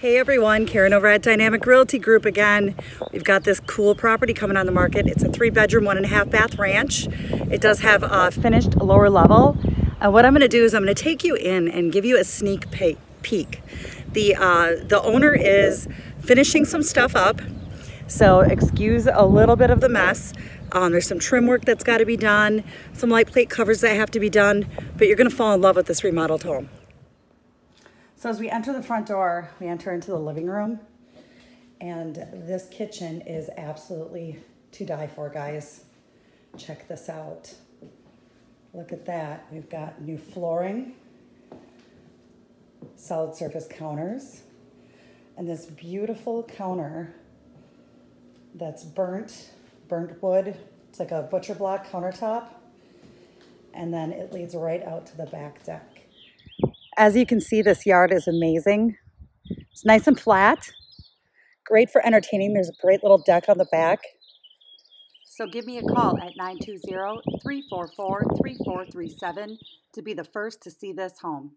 Hey everyone, Karen over at Dynamic Realty Group again. We've got this cool property coming on the market. It's a three bedroom, one and a half bath ranch. It does have a finished lower level. And what I'm gonna do is I'm gonna take you in and give you a sneak peek. The, uh, the owner is finishing some stuff up. So excuse a little bit of the mess. Um, there's some trim work that's gotta be done, some light plate covers that have to be done, but you're gonna fall in love with this remodeled home. So as we enter the front door, we enter into the living room. And this kitchen is absolutely to die for, guys. Check this out. Look at that. We've got new flooring, solid surface counters, and this beautiful counter that's burnt, burnt wood. It's like a butcher block countertop. And then it leads right out to the back deck. As you can see, this yard is amazing. It's nice and flat. Great for entertaining. There's a great little deck on the back. So give me a call at 920-344-3437 to be the first to see this home.